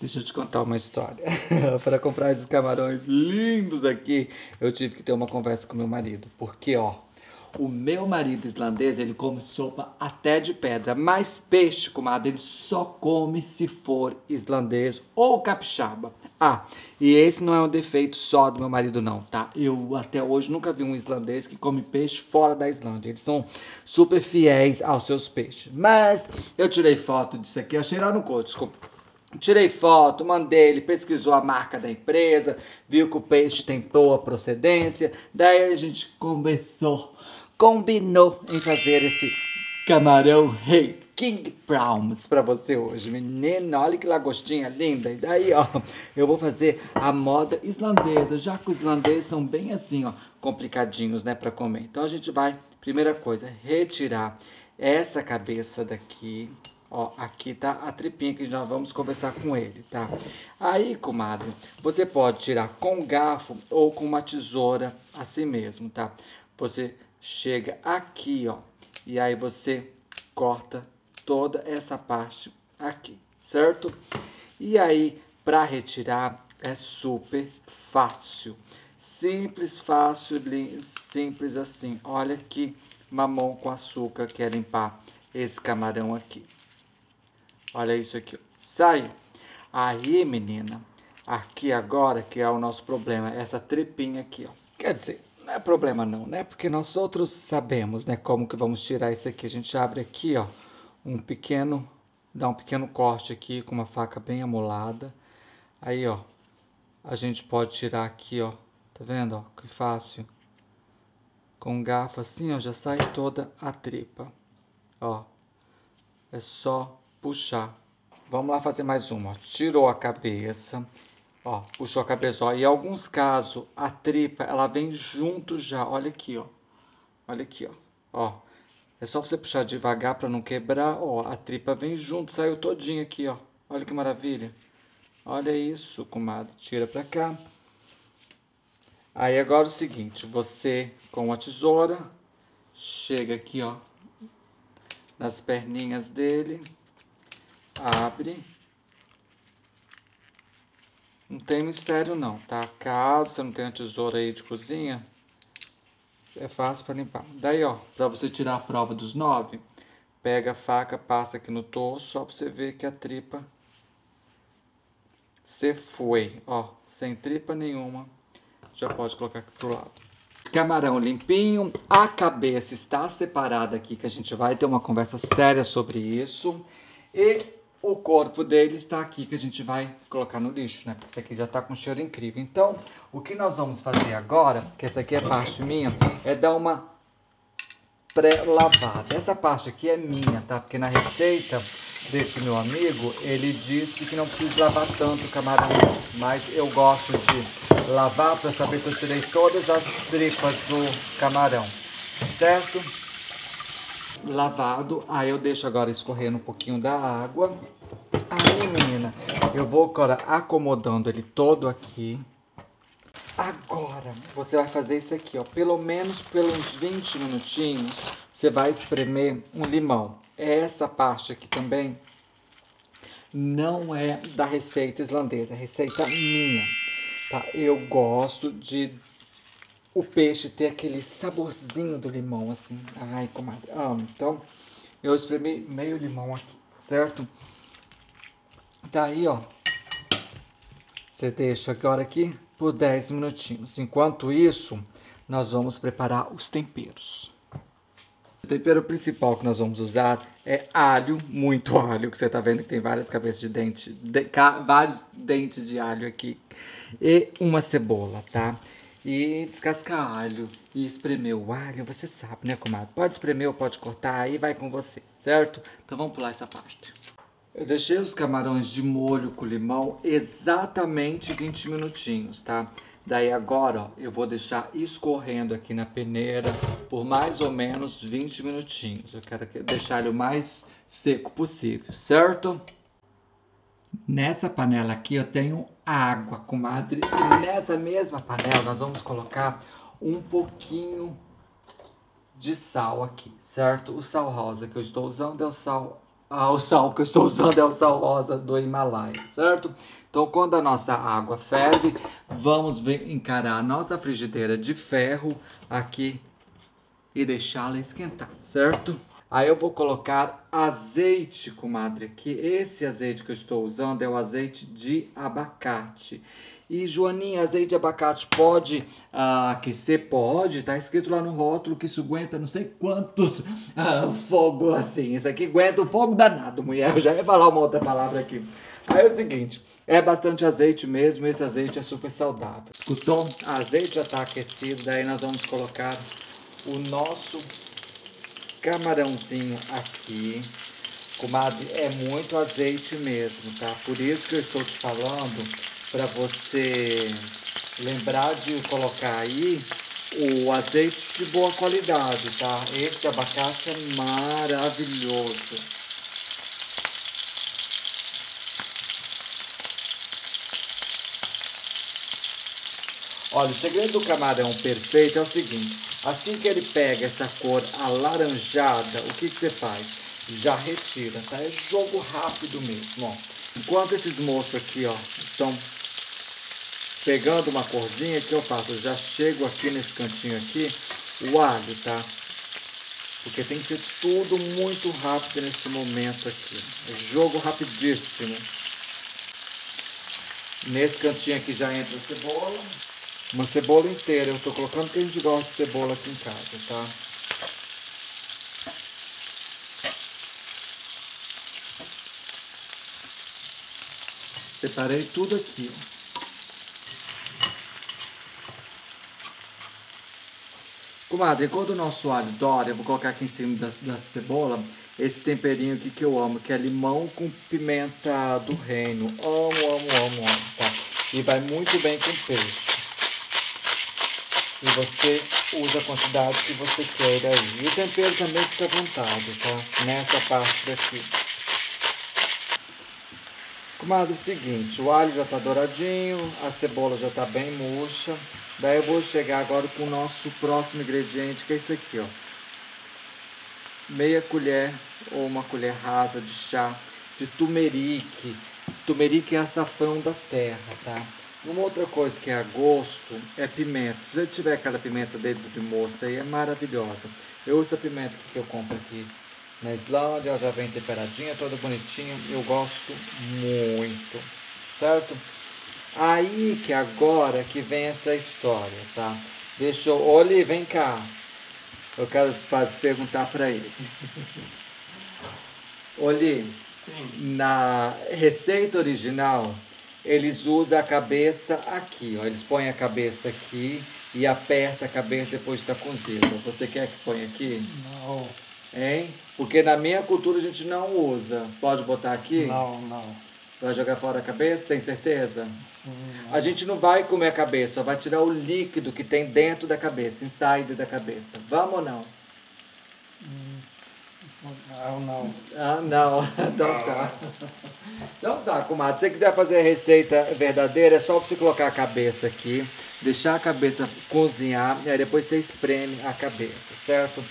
Deixa eu te contar uma história. Para comprar esses camarões lindos aqui, eu tive que ter uma conversa com meu marido. Porque, ó, o meu marido islandês, ele come sopa até de pedra. Mas peixe, comadre, ele só come se for islandês ou capixaba. Ah, e esse não é um defeito só do meu marido, não, tá? Eu até hoje nunca vi um islandês que come peixe fora da Islândia. Eles são super fiéis aos seus peixes. Mas eu tirei foto disso aqui, achei lá no Couto, desculpa. Tirei foto, mandei, ele pesquisou a marca da empresa, viu que o peixe tem boa procedência, daí a gente conversou, combinou em fazer esse camarão rei King Prawns para você hoje. Menina, olha que lagostinha linda. E daí, ó, eu vou fazer a moda islandesa, já que os islandeses são bem assim, ó, complicadinhos, né, para comer. Então a gente vai, primeira coisa, retirar essa cabeça daqui, Ó, aqui tá a tripinha que nós vamos conversar com ele, tá? Aí, comadre, você pode tirar com garfo ou com uma tesoura assim mesmo, tá? Você chega aqui, ó, e aí você corta toda essa parte aqui, certo? E aí, para retirar é super fácil. Simples, fácil, simples assim. Olha que mamão com açúcar que é limpar esse camarão aqui. Olha isso aqui. Sai. Aí, menina, aqui agora que é o nosso problema, essa tripinha aqui, ó. Quer dizer, não é problema não, né? Porque nós outros sabemos, né, como que vamos tirar isso aqui. A gente abre aqui, ó, um pequeno, dá um pequeno corte aqui com uma faca bem amolada. Aí, ó, a gente pode tirar aqui, ó. Tá vendo, ó? Que fácil. Com um garfo assim, ó, já sai toda a tripa. Ó. É só puxar. Vamos lá fazer mais uma. Tirou a cabeça, ó, puxou a cabeça, ó. Em alguns casos, a tripa, ela vem junto já. Olha aqui, ó. Olha aqui, ó. Ó. É só você puxar devagar para não quebrar, ó. A tripa vem junto, saiu todinha aqui, ó. Olha que maravilha. Olha isso, comadre. Tira pra cá. Aí agora é o seguinte, você com a tesoura chega aqui, ó, nas perninhas dele abre. Não tem mistério não, tá? Caso você não tenha tesoura aí de cozinha, é fácil para limpar. Daí, ó, para você tirar a prova dos nove, pega a faca, passa aqui no torso, só para você ver que a tripa se foi, ó, sem tripa nenhuma. Já pode colocar aqui pro lado. Camarão limpinho, a cabeça está separada aqui, que a gente vai ter uma conversa séria sobre isso. E o corpo dele está aqui que a gente vai colocar no lixo, né? Porque esse aqui já está com um cheiro incrível. Então, o que nós vamos fazer agora, que essa aqui é parte minha, é dar uma pré-lavada. Essa parte aqui é minha, tá? Porque na receita desse meu amigo, ele disse que não precisa lavar tanto o camarão, mas eu gosto de lavar para saber se eu tirei todas as tripas do camarão, certo? Lavado. Aí eu deixo agora escorrendo um pouquinho da água. Aí, menina, eu vou agora acomodando ele todo aqui. Agora, você vai fazer isso aqui, ó. Pelo menos pelos 20 minutinhos, você vai espremer um limão. Essa parte aqui também não é da receita islandesa, é receita minha. Tá? Eu gosto de o peixe ter aquele saborzinho do limão, assim. Ai, comadre, amo. Então, eu espremi meio limão aqui, certo? Daí, ó, você deixa agora aqui por 10 minutinhos. Enquanto isso, nós vamos preparar os temperos. O tempero principal que nós vamos usar é alho, muito alho, que você tá vendo que tem várias cabeças de dente, de, vários dentes de alho aqui, e uma cebola, tá? E descascar alho e espremer o alho, você sabe, né, comadre? Pode espremer ou pode cortar, aí vai com você, certo? Então vamos pular essa parte. Eu deixei os camarões de molho com limão exatamente 20 minutinhos, tá? Daí agora, ó, eu vou deixar escorrendo aqui na peneira por mais ou menos 20 minutinhos. Eu quero deixar ele o mais seco possível, certo? Nessa panela aqui eu tenho água, comadre. E nessa mesma panela nós vamos colocar um pouquinho de sal aqui, certo? O sal rosa que eu estou usando é o sal Ah, o sal que eu estou usando é o sal rosa do Himalaia, certo? Então, quando a nossa água ferve, vamos encarar a nossa frigideira de ferro aqui e deixá-la esquentar, certo? Aí eu vou colocar azeite, comadre, aqui. Esse azeite que eu estou usando é o azeite de abacate. E, Joaninha, azeite de abacate pode ah, aquecer? Pode. Tá escrito lá no rótulo que isso aguenta não sei quantos ah, fogo assim. Isso aqui aguenta um fogo danado, mulher. Eu já ia falar uma outra palavra aqui. Aí é o seguinte, é bastante azeite mesmo. Esse azeite é super saudável. O azeite já está aquecido. Daí nós vamos colocar o nosso camarãozinho aqui. Comadre, é muito azeite mesmo, tá? Por isso que eu estou te falando para você lembrar de colocar aí o azeite de boa qualidade, tá? Esse abacate é maravilhoso. Olha, o segredo do camarão perfeito é o seguinte: assim que ele pega essa cor alaranjada, o que, que você faz? Já retira, tá? É jogo rápido mesmo, ó. Enquanto esses moços aqui, ó, estão pegando uma corzinha, o que eu faço? Eu já chego aqui nesse cantinho aqui, o alho, tá? Porque tem que ser tudo muito rápido nesse momento aqui. É jogo rapidíssimo. Nesse cantinho aqui já entra a cebola. Uma cebola inteira, eu estou colocando porque a gente gosta de cebola aqui em casa, tá? Separei tudo aqui, ó. Comadre, quando o nosso alho dora, eu vou colocar aqui em cima da, da cebola esse temperinho aqui que eu amo, que é limão com pimenta do reino. Amo, amo, amo, amo, tá? E vai muito bem com peixe. E você usa a quantidade que você queira aí. E o tempero também fica à vontade, tá? Nessa parte daqui. Comadre, é o seguinte, o alho já tá douradinho, a cebola já tá bem murcha. Daí eu vou chegar agora com o nosso próximo ingrediente, que é esse aqui, ó. Meia colher ou uma colher rasa de chá de tumerique. Tumerique é açafrão da terra, tá? Uma outra coisa que é a gosto é pimenta. Se já tiver aquela pimenta dedo de moça aí, é maravilhosa. Eu uso a pimenta que eu compro aqui na Islândia, ela já vem temperadinha, toda bonitinha. Eu gosto muito, certo? Aí que agora que vem essa história, tá? Deixa eu... Oli, vem cá. Eu quero fazer, perguntar para ele. Oli, na receita original eles usam a cabeça aqui, ó. Eles põem a cabeça aqui e aperta a cabeça depois de estar cozida. Você quer que ponha aqui? Não. Hein? Porque na minha cultura a gente não usa. Pode botar aqui? Não, não. Vai jogar fora a cabeça? Tem certeza? Sim, A gente não vai comer a cabeça, só vai tirar o líquido que tem dentro da cabeça, inside da cabeça. Vamos ou não? Não, não. Ah, não. Então tá. Então tá, comadre. Se você quiser fazer a receita verdadeira, é só você colocar a cabeça aqui, deixar a cabeça cozinhar e aí depois você espreme a cabeça, certo?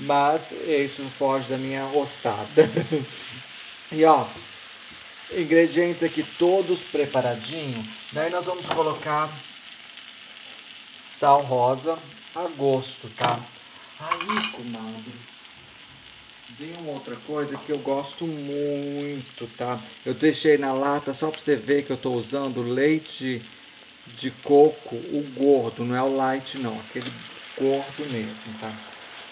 Mas isso foge da minha ossada. e ó, ingredientes aqui todos preparadinhos. Daí nós vamos colocar sal rosa a gosto, tá? Aí, comadre. Tem uma outra coisa que eu gosto muito, tá? Eu deixei na lata só pra você ver que eu tô usando leite de coco, o gordo, não é o light não, aquele gordo mesmo, tá?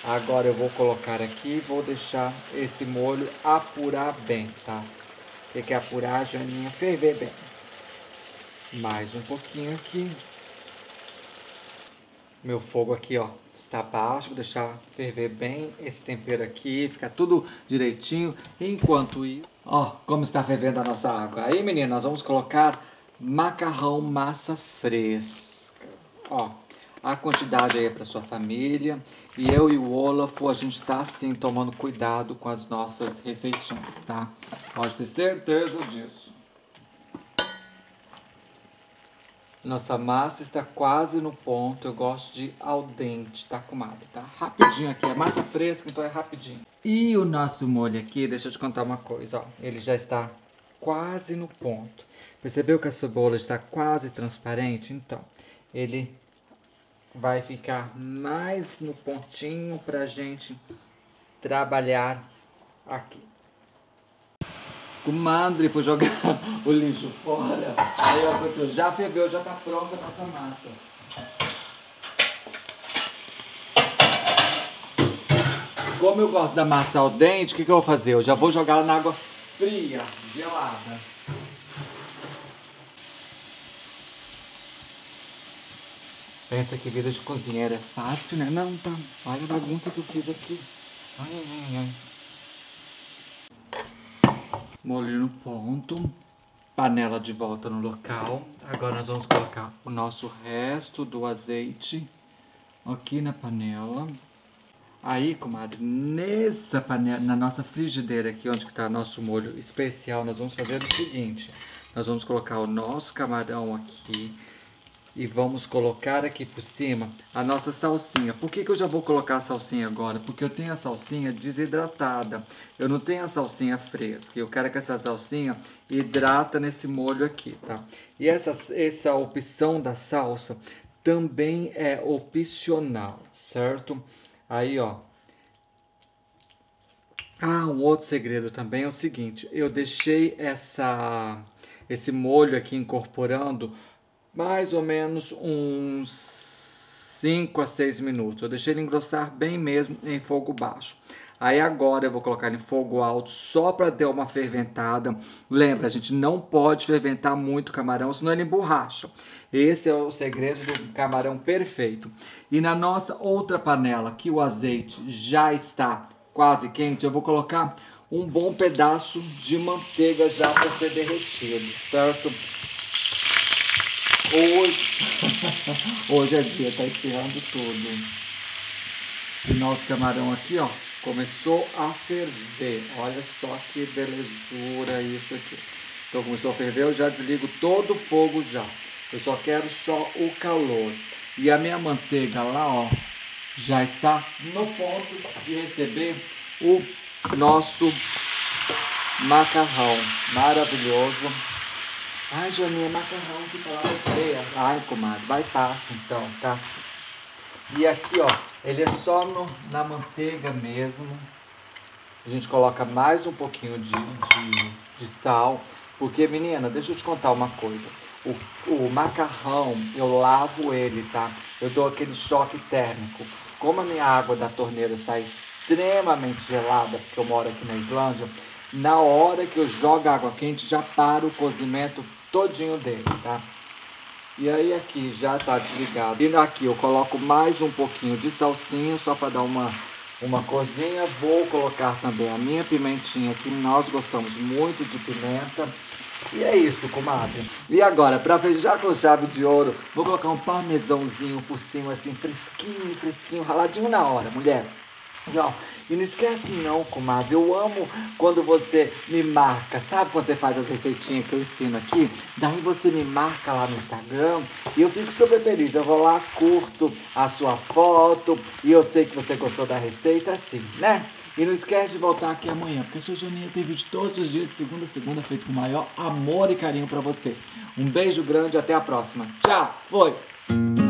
Agora eu vou colocar aqui e vou deixar esse molho apurar bem, tá? Tem que apurar a janinha, ferver bem. Mais um pouquinho aqui. Meu fogo aqui, ó, está baixo, vou deixar ferver bem esse tempero aqui, ficar tudo direitinho. Enquanto isso, ó, como está fervendo a nossa água. Aí, meninas, nós vamos colocar macarrão massa fresca. Ó, a quantidade aí é para sua família. E eu e o Olaf, a gente tá assim tomando cuidado com as nossas refeições, tá? Pode ter certeza disso. Nossa massa está quase no ponto. Eu gosto de al dente, tá, comadre? Tá rapidinho aqui. É massa fresca, então é rapidinho. E o nosso molho aqui, deixa eu te contar uma coisa, ó. Ele já está quase no ponto. Percebeu que a cebola está quase transparente? Então, ele vai ficar mais no pontinho pra gente trabalhar aqui. Comadre, foi jogar o lixo fora. Aí ó, já ferveu, já tá pronta a nossa massa. Como eu gosto da massa al dente, o que, que eu vou fazer? Eu já vou jogar ela na água fria, gelada. Pensa que vida de cozinheira é fácil, né? Não, tá. Olha a bagunça que eu fiz aqui. Ai, ai, ai. Molho no ponto. Panela de volta no local. Agora nós vamos colocar o nosso resto do azeite aqui na panela. Aí, comadre, nessa panela, na nossa frigideira aqui, onde está nosso molho especial, nós vamos fazer o seguinte. Nós vamos colocar o nosso camarão aqui e vamos colocar aqui por cima a nossa salsinha. Por que, que eu já vou colocar a salsinha agora? Porque eu tenho a salsinha desidratada. Eu não tenho a salsinha fresca. Eu quero que essa salsinha hidrata nesse molho aqui, tá? E essa, essa opção da salsa também é opcional, certo? Aí, ó. Ah, um outro segredo também é o seguinte. Eu deixei essa, esse molho aqui incorporando mais ou menos uns 5 a 6 minutos. Eu deixei ele engrossar bem mesmo em fogo baixo. Aí agora eu vou colocar em fogo alto só para ter uma ferventada. Lembra, a gente não pode ferventar muito camarão, senão ele emborracha. Esse é o segredo do camarão perfeito. E na nossa outra panela, que o azeite já está quase quente, eu vou colocar um bom pedaço de manteiga já para ser derretido, certo? Hoje, hoje é dia, tá encerrando tudo. E nosso camarão aqui, ó, começou a ferver. Olha só que belezura isso aqui. Então começou a ferver, eu já desligo todo o fogo já. Eu só quero só o calor. E a minha manteiga lá, ó, já está no ponto de receber o nosso macarrão maravilhoso Ai, Joaninha, macarrão que palavra feia. Ai, comadre, vai passa então, tá? E aqui, ó, ele é só no, na manteiga mesmo. A gente coloca mais um pouquinho de, de, de sal. Porque, menina, deixa eu te contar uma coisa. O, o macarrão, eu lavo ele, tá? Eu dou aquele choque térmico. Como a minha água da torneira sai extremamente gelada, porque eu moro aqui na Islândia, na hora que eu jogo água quente, já para o cozimento todinho dele, tá? E aí aqui já tá desligado. E aqui eu coloco mais um pouquinho de salsinha, só para dar uma, uma corzinha. Vou colocar também a minha pimentinha, que nós gostamos muito de pimenta. E é isso, comadre. E agora, para fechar com chave de ouro, vou colocar um parmesãozinho por cima, assim, fresquinho, fresquinho, raladinho na hora, mulher. Ó, e não esquece não, comadre. Eu amo quando você me marca. Sabe quando você faz as receitinhas que eu ensino aqui? Daí você me marca lá no Instagram e eu fico super feliz. Eu vou lá, curto a sua foto e eu sei que você gostou da receita, assim, né? E não esquece de voltar aqui amanhã, porque a sua Janinha tem vídeo todos os dias, de segunda a segunda, feito com o maior amor e carinho para você. Um beijo grande até a próxima. Tchau, foi!